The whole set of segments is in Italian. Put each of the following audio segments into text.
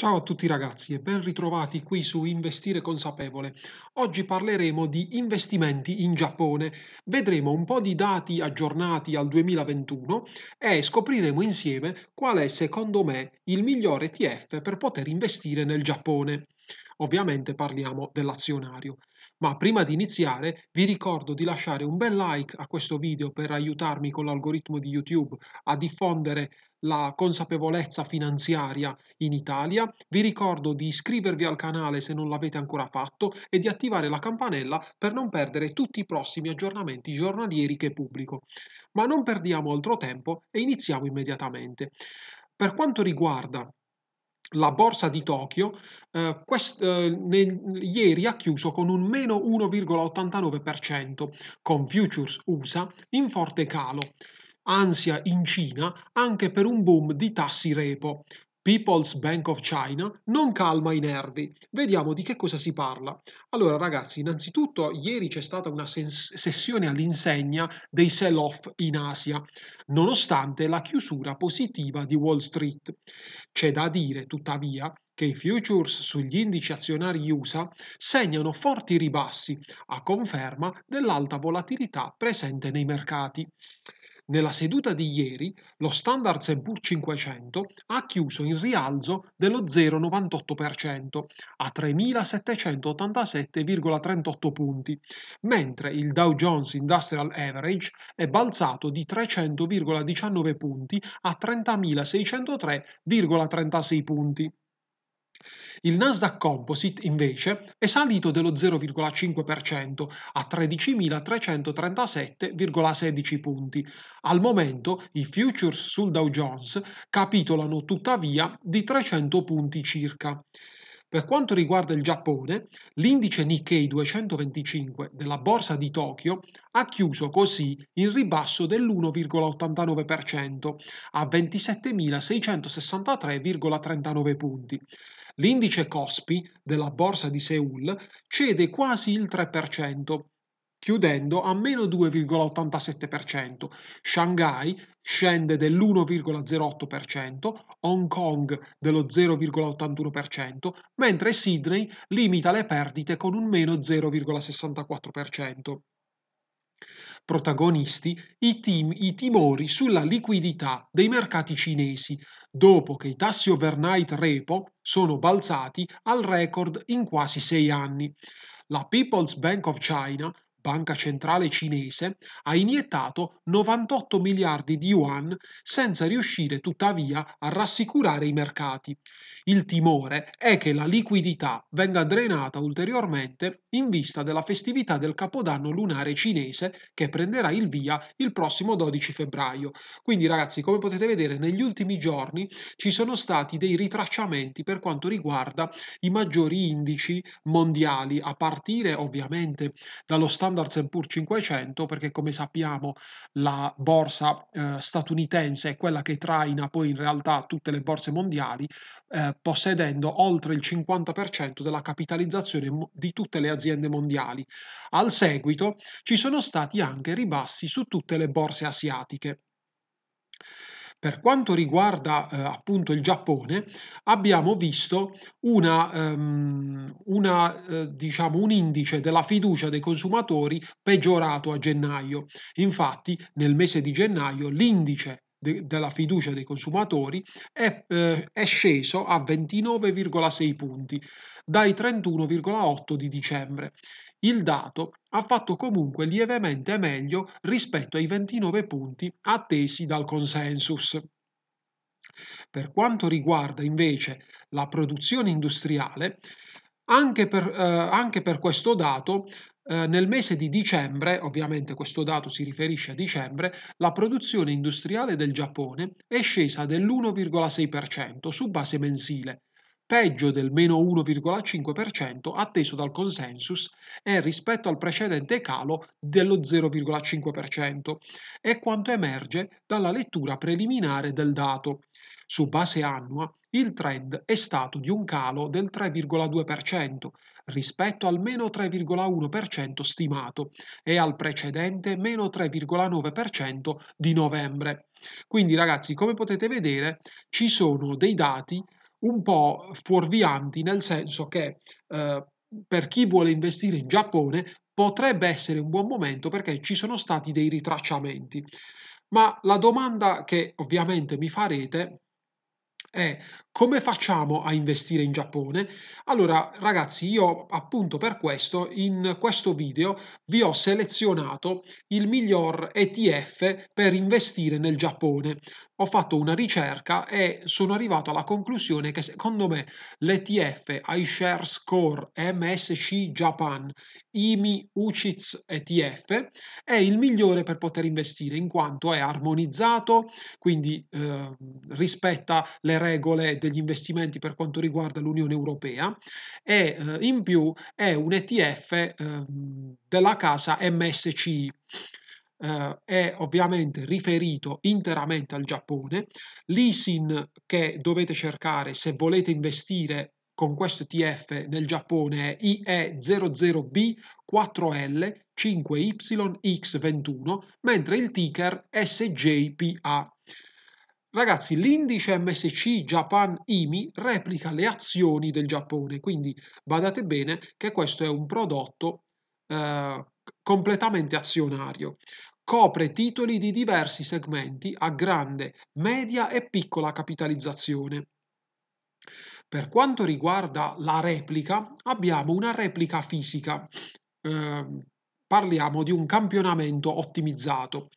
Ciao a tutti ragazzi e ben ritrovati qui su Investire Consapevole. Oggi parleremo di investimenti in Giappone, vedremo un po' di dati aggiornati al 2021 e scopriremo insieme qual è secondo me il migliore ETF per poter investire nel Giappone. Ovviamente parliamo dell'azionario. Ma prima di iniziare vi ricordo di lasciare un bel like a questo video per aiutarmi con l'algoritmo di YouTube a diffondere la consapevolezza finanziaria in Italia. Vi ricordo di iscrivervi al canale se non l'avete ancora fatto e di attivare la campanella per non perdere tutti i prossimi aggiornamenti giornalieri che pubblico. Ma non perdiamo altro tempo e iniziamo immediatamente. Per quanto riguarda la borsa di Tokyo eh, quest, eh, nel, ieri ha chiuso con un meno 1,89%, con futures USA in forte calo. Ansia in Cina anche per un boom di tassi repo. People's Bank of China non calma i nervi. Vediamo di che cosa si parla. Allora ragazzi, innanzitutto ieri c'è stata una sessione all'insegna dei sell-off in Asia, nonostante la chiusura positiva di Wall Street. C'è da dire, tuttavia, che i futures sugli indici azionari USA segnano forti ribassi, a conferma dell'alta volatilità presente nei mercati. Nella seduta di ieri lo Standard Poor's 500 ha chiuso in rialzo dello 0,98% a 3.787,38 punti, mentre il Dow Jones Industrial Average è balzato di 300,19 punti a 30.603,36 punti. Il Nasdaq Composite invece è salito dello 0,5% a 13.337,16 punti. Al momento i futures sul Dow Jones capitolano tuttavia di 300 punti circa. Per quanto riguarda il Giappone, l'indice Nikkei 225 della borsa di Tokyo ha chiuso così in ribasso dell'1,89% a 27.663,39 punti. L'indice Kospi della borsa di Seoul cede quasi il 3%, chiudendo a meno 2,87%. Shanghai scende dell'1,08%, Hong Kong dello 0,81%, mentre Sydney limita le perdite con un meno 0,64% protagonisti i, tim- i timori sulla liquidità dei mercati cinesi, dopo che i tassi overnight repo sono balzati al record in quasi sei anni. La People's Bank of China banca centrale cinese, ha iniettato 98 miliardi di yuan senza riuscire tuttavia a rassicurare i mercati. Il timore è che la liquidità venga drenata ulteriormente in vista della festività del Capodanno lunare cinese che prenderà il via il prossimo 12 febbraio. Quindi ragazzi, come potete vedere, negli ultimi giorni ci sono stati dei ritracciamenti per quanto riguarda i maggiori indici mondiali, a partire ovviamente dallo Standard Poor's 500, perché come sappiamo la borsa eh, statunitense è quella che traina poi in realtà tutte le borse mondiali, eh, possedendo oltre il 50% della capitalizzazione di tutte le aziende mondiali. Al seguito ci sono stati anche ribassi su tutte le borse asiatiche. Per quanto riguarda eh, appunto il Giappone, abbiamo visto una, um, una, eh, diciamo un indice della fiducia dei consumatori peggiorato a gennaio. Infatti, nel mese di gennaio l'indice de- della fiducia dei consumatori è, eh, è sceso a 29,6 punti dai 31,8 di dicembre. Il dato ha fatto comunque lievemente meglio rispetto ai 29 punti attesi dal consensus. Per quanto riguarda invece la produzione industriale, anche per, eh, anche per questo dato eh, nel mese di dicembre, ovviamente questo dato si riferisce a dicembre, la produzione industriale del Giappone è scesa dell'1,6% su base mensile, peggio del meno 1,5% atteso dal consensus e rispetto al precedente calo dello 0,5%, è quanto emerge dalla lettura preliminare del dato. Su base annua il trend è stato di un calo del 3,2% rispetto al meno 3,1% stimato e al precedente meno 3,9% di novembre. Quindi ragazzi, come potete vedere, ci sono dei dati un po' fuorvianti, nel senso che eh, per chi vuole investire in Giappone potrebbe essere un buon momento perché ci sono stati dei ritracciamenti. Ma la domanda che ovviamente mi farete è come facciamo a investire in Giappone? Allora, ragazzi, io appunto per questo in questo video vi ho selezionato il miglior ETF per investire nel Giappone. Ho fatto una ricerca e sono arrivato alla conclusione che secondo me l'ETF iShares Core MSC Japan IMI UCITS ETF è il migliore per poter investire in quanto è armonizzato, quindi eh, rispetta le regole degli investimenti per quanto riguarda l'Unione Europea e eh, in più è un ETF eh, della casa MSCI. Uh, è ovviamente riferito interamente al Giappone. L'ISIN che dovete cercare se volete investire con questo ETF nel Giappone è IE00B4L5YX21, mentre il ticker SJPA. Ragazzi, l'indice MSC Japan IMI replica le azioni del Giappone, quindi badate bene che questo è un prodotto eh, completamente azionario. Copre titoli di diversi segmenti a grande, media e piccola capitalizzazione. Per quanto riguarda la replica, abbiamo una replica fisica. Eh, parliamo di un campionamento ottimizzato.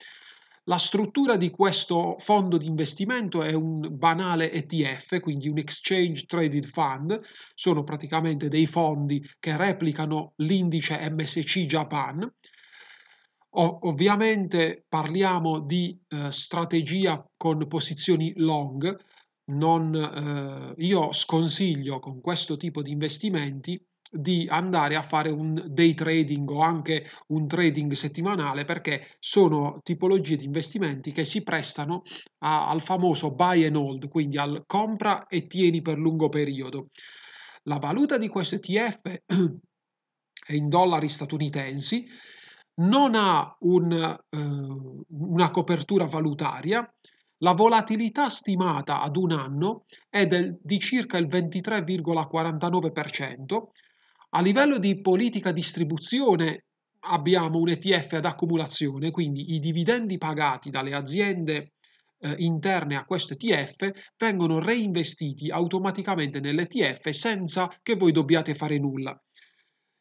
La struttura di questo fondo di investimento è un banale ETF, quindi un Exchange Traded Fund, sono praticamente dei fondi che replicano l'indice MSC Japan. Ovviamente parliamo di eh, strategia con posizioni long, non, eh, io sconsiglio con questo tipo di investimenti di andare a fare un day trading o anche un trading settimanale perché sono tipologie di investimenti che si prestano a, al famoso buy and hold, quindi al compra e tieni per lungo periodo. La valuta di questo ETF è in dollari statunitensi, non ha un, eh, una copertura valutaria, la volatilità stimata ad un anno è del, di circa il 23,49%, a livello di politica distribuzione abbiamo un ETF ad accumulazione, quindi i dividendi pagati dalle aziende eh, interne a questo ETF vengono reinvestiti automaticamente nell'ETF senza che voi dobbiate fare nulla.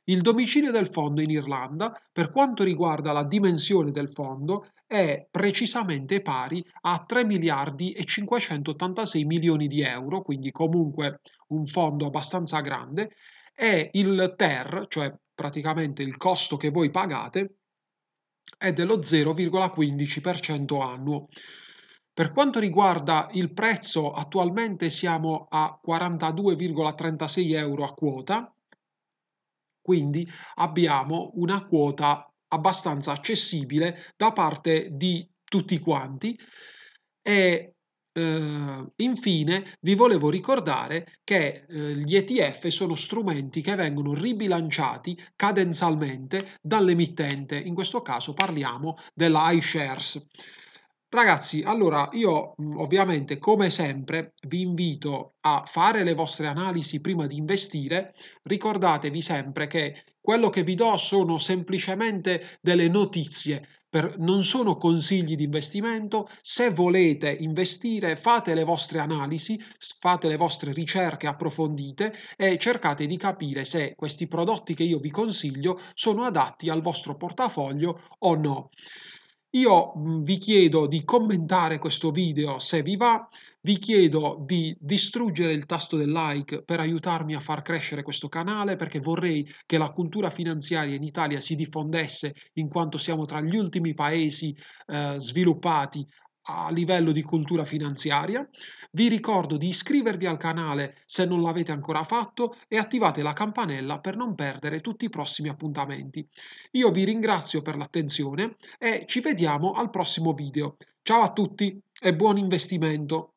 Il domicilio del fondo in Irlanda, per quanto riguarda la dimensione del fondo, è precisamente pari a 3 miliardi e 586 milioni di euro, quindi comunque un fondo abbastanza grande, e il TER, cioè praticamente il costo che voi pagate, è dello 0,15% annuo. Per quanto riguarda il prezzo, attualmente siamo a 42,36 euro a quota, quindi abbiamo una quota abbastanza accessibile da parte di tutti quanti e Uh, infine vi volevo ricordare che uh, gli ETF sono strumenti che vengono ribilanciati cadenzalmente dall'emittente, in questo caso parliamo della iShares. Ragazzi, allora io ovviamente come sempre vi invito a fare le vostre analisi prima di investire, ricordatevi sempre che quello che vi do sono semplicemente delle notizie per, non sono consigli di investimento, se volete investire fate le vostre analisi, fate le vostre ricerche approfondite e cercate di capire se questi prodotti che io vi consiglio sono adatti al vostro portafoglio o no. Io vi chiedo di commentare questo video se vi va, vi chiedo di distruggere il tasto del like per aiutarmi a far crescere questo canale perché vorrei che la cultura finanziaria in Italia si diffondesse in quanto siamo tra gli ultimi paesi eh, sviluppati a livello di cultura finanziaria. Vi ricordo di iscrivervi al canale se non l'avete ancora fatto e attivate la campanella per non perdere tutti i prossimi appuntamenti. Io vi ringrazio per l'attenzione e ci vediamo al prossimo video. Ciao a tutti e buon investimento!